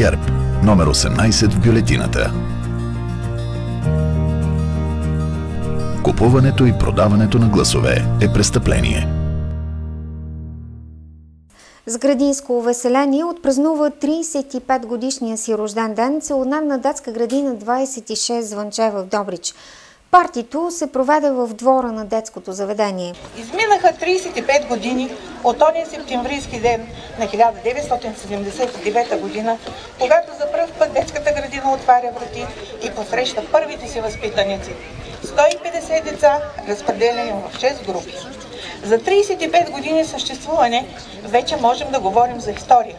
ГЕРБ, номер 18 в бюлетината. Купуването и продаването на гласове е престъпление. С градинско увеселение отпразнува 35 годишния си рожден ден целодневна детска градина 26 звънче в Добрич. Партито се проведе в двора на детското заведение. Изминаха 35 години от ония септемврийски ден на 1979 година, когато за първ път детската градина отваря врати и посреща първите си възпитаници. 150 деца, разпределени в 6 групи. За 35 години съществуване вече можем да говорим за история.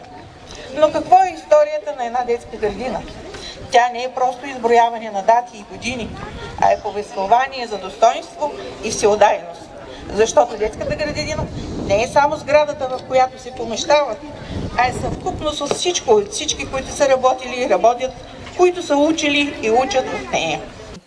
Но какво е историята на една детска градина? Тя не е просто изброяване на дати и години, а е повествование за достоинство и всеодайност. Защото детската градина не е само сградата, в която се помещават, а е съвкупност от всичко, от всички, които са работили и работят, които са учили и учат в нея.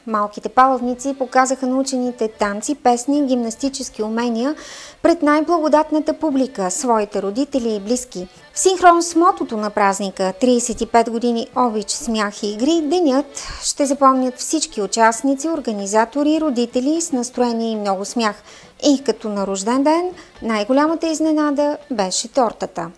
Малките палавници показаха на учените танци, песни гимнастически умения пред най-благодатната публика, своите родители и близки. В синхрон с мотото на празника 35 години обич, смях и игри, денят ще запомнят всички участници, организатори родители с настроение и много смях. И като на рожден ден, най-голямата изненада беше тортата.